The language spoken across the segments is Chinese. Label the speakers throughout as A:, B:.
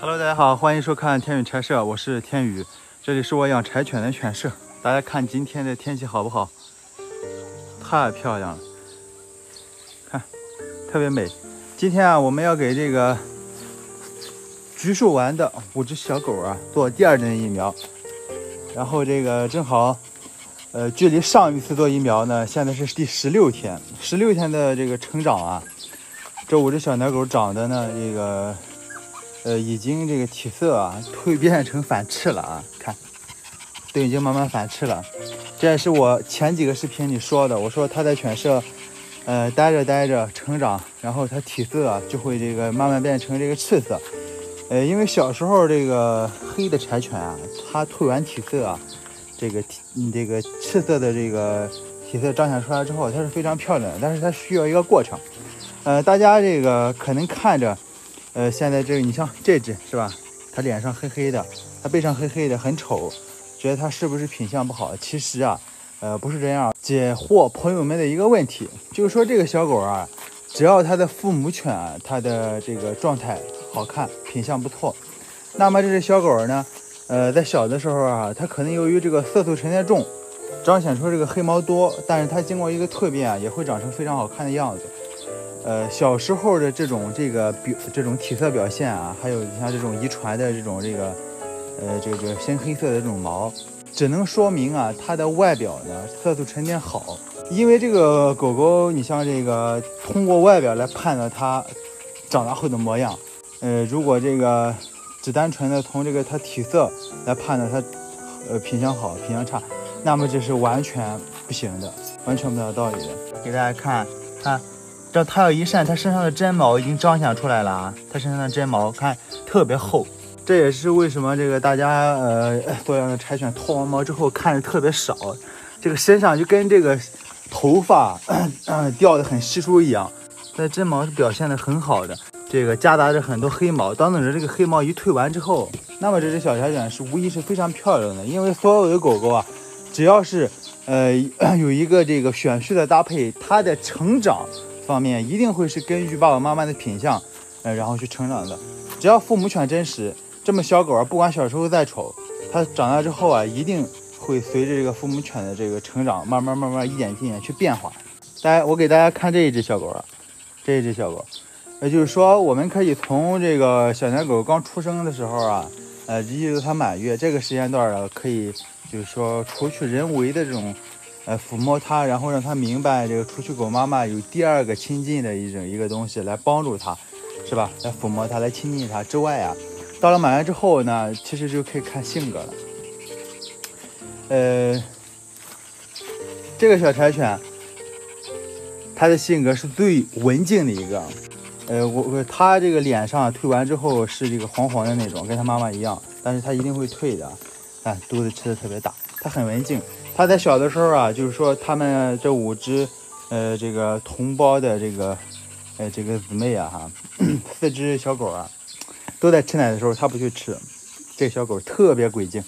A: Hello，大家好，欢迎收看天宇柴舍，我是天宇，这里是我养柴犬的犬舍。大家看今天的天气好不好？太漂亮了，看，特别美。今天啊，我们要给这个橘树丸的五只小狗啊做第二针疫苗，然后这个正好，呃，距离上一次做疫苗呢，现在是第十六天，十六天的这个成长啊，这五只小奶狗长得呢，这个。呃，已经这个体色啊蜕变成反翅了啊，看，都已经慢慢反翅了。这也是我前几个视频里说的，我说它在犬舍，呃，待着待着成长，然后它体色啊就会这个慢慢变成这个赤色。呃，因为小时候这个黑的柴犬啊，它蜕完体色啊，这个体这个赤色的这个体色彰显出来之后，它是非常漂亮的，但是它需要一个过程。呃，大家这个可能看着。呃，现在这个你像这只是吧？它脸上黑黑的，它背上黑黑的，很丑，觉得它是不是品相不好？其实啊，呃，不是这样。解惑朋友们的一个问题，就是说这个小狗啊，只要它的父母犬它的这个状态好看，品相不错，那么这只小狗呢，呃，在小的时候啊，它可能由于这个色素沉淀重，彰显出这个黑毛多，但是它经过一个蜕变啊，也会长成非常好看的样子。呃，小时候的这种这个表这种体色表现啊，还有像这种遗传的这种这个呃这个深黑色的这种毛，只能说明啊它的外表呢色素沉淀好。因为这个狗狗，你像这个通过外表来判断它长大后的模样，呃，如果这个只单纯的从这个它体色来判断它呃品相好品相差，那么这是完全不行的，完全没有道理的。给大家看看。这它要一扇，它身上的针毛已经彰显出来了啊！它身上的针毛看特别厚，这也是为什么这个大家呃所有的柴犬脱完毛之后看着特别少，这个身上就跟这个头发嗯 掉的很稀疏一样。这针毛是表现的很好的，这个夹杂着很多黑毛。当等着这个黑毛一退完之后，那么这只小柴犬是无疑是非常漂亮的，因为所有的狗狗啊，只要是呃 有一个这个选序的搭配，它的成长。方面一定会是根据爸爸妈妈的品相，呃，然后去成长的。只要父母犬真实，这么小狗啊，不管小时候再丑，它长大之后啊，一定会随着这个父母犬的这个成长，慢慢慢慢一点一点去变化。大家，我给大家看这一只小狗啊，这一只小狗，也就是说，我们可以从这个小奶狗刚出生的时候啊，呃，一直到它满月这个时间段啊，可以就是说，除去人为的这种。呃，抚摸它，然后让它明白这个除去狗妈妈有第二个亲近的一种一个东西来帮助它，是吧？来抚摸它，来亲近它之外啊，到了满月之后呢，其实就可以看性格了。呃，这个小柴犬，它的性格是最文静的一个。呃，我我它这个脸上退完之后是这个黄黄的那种，跟它妈妈一样，但是它一定会退的。看肚子吃的特别大，它很文静。它在小的时候啊，就是说他们这五只，呃，这个同胞的这个，呃，这个姊妹啊，哈，四只小狗啊，都在吃奶的时候，它不去吃。这小狗特别鬼精，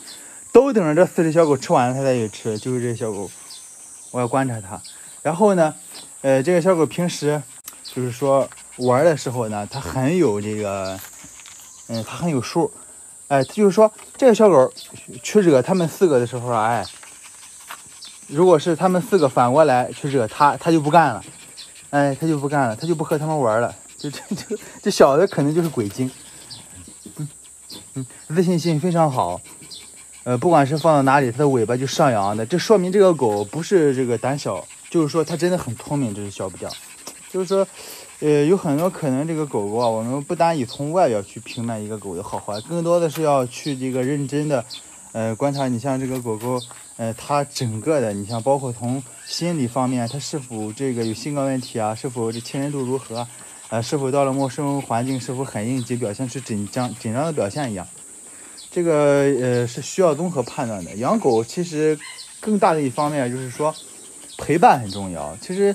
A: 都等着这四只小狗吃完了，它再去吃。就是这小狗，我要观察它。然后呢，呃，这个小狗平时就是说玩的时候呢，它很有这个，嗯，它很有数。哎，就是说这个小狗去惹他们四个的时候啊，哎。如果是他们四个反过来去惹它，它就不干了，哎，它就不干了，它就不和他们玩了。就这这这小的可能就是鬼精，嗯嗯，自信心非常好，呃，不管是放到哪里，它的尾巴就上扬的，这说明这个狗不是这个胆小，就是说它真的很聪明，这是小不掉。就是说，呃，有很多可能这个狗狗啊，我们不单以从外表去评判一个狗的好坏，更多的是要去这个认真的，呃，观察你像这个狗狗。呃，它整个的，你像包括从心理方面，它是否这个有性格问题啊？是否这亲人度如何？呃，是否到了陌生环境，是否很应激，表现出紧张紧张的表现一样？这个呃是需要综合判断的。养狗其实更大的一方面就是说陪伴很重要。其实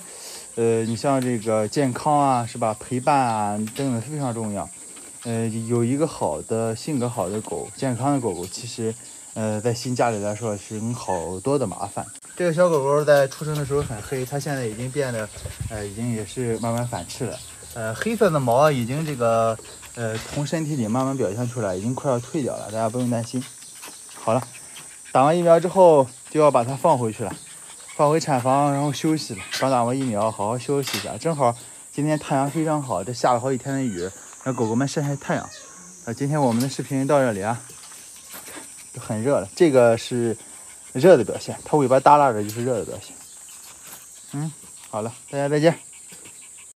A: 呃，你像这个健康啊，是吧？陪伴啊，真的非常重要。呃，有一个好的性格好的狗，健康的狗狗，其实。呃，在新家里来说是好多的麻烦。这个小狗狗在出生的时候很黑，它现在已经变得，呃，已经也是慢慢反赤了。呃，黑色的毛已经这个，呃，从身体里慢慢表现出来，已经快要退掉了，大家不用担心。好了，打完疫苗之后就要把它放回去了，放回产房，然后休息了。刚打完疫苗，好好休息一下。正好今天太阳非常好，这下了好几天的雨，让狗狗们晒晒太阳。啊，今天我们的视频到这里啊，很热了，这个是热的表现，它尾巴耷拉着就是热的表现。嗯，好了，大家再见。